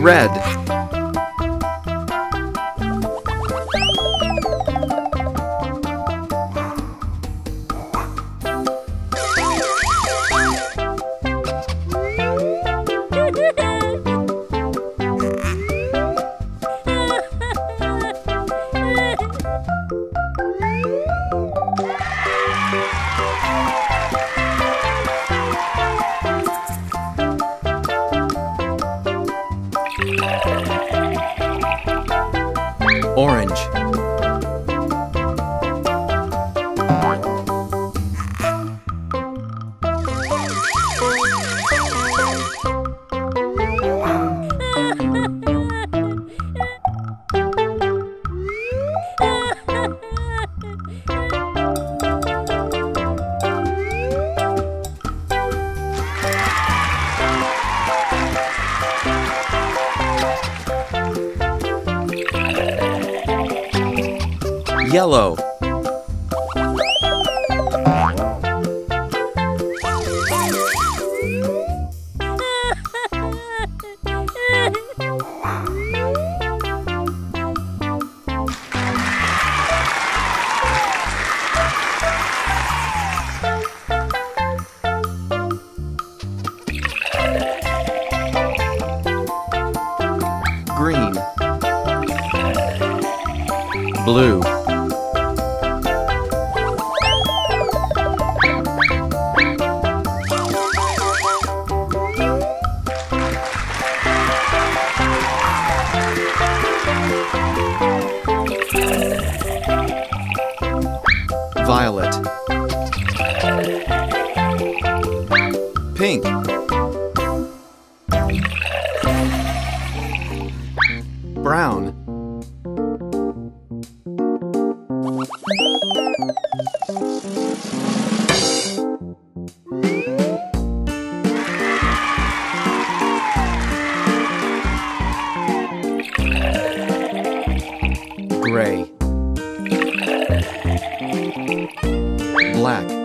Red. Orange. Yellow. Green. Blue. Violet. Pink. Brown. Gray. Black.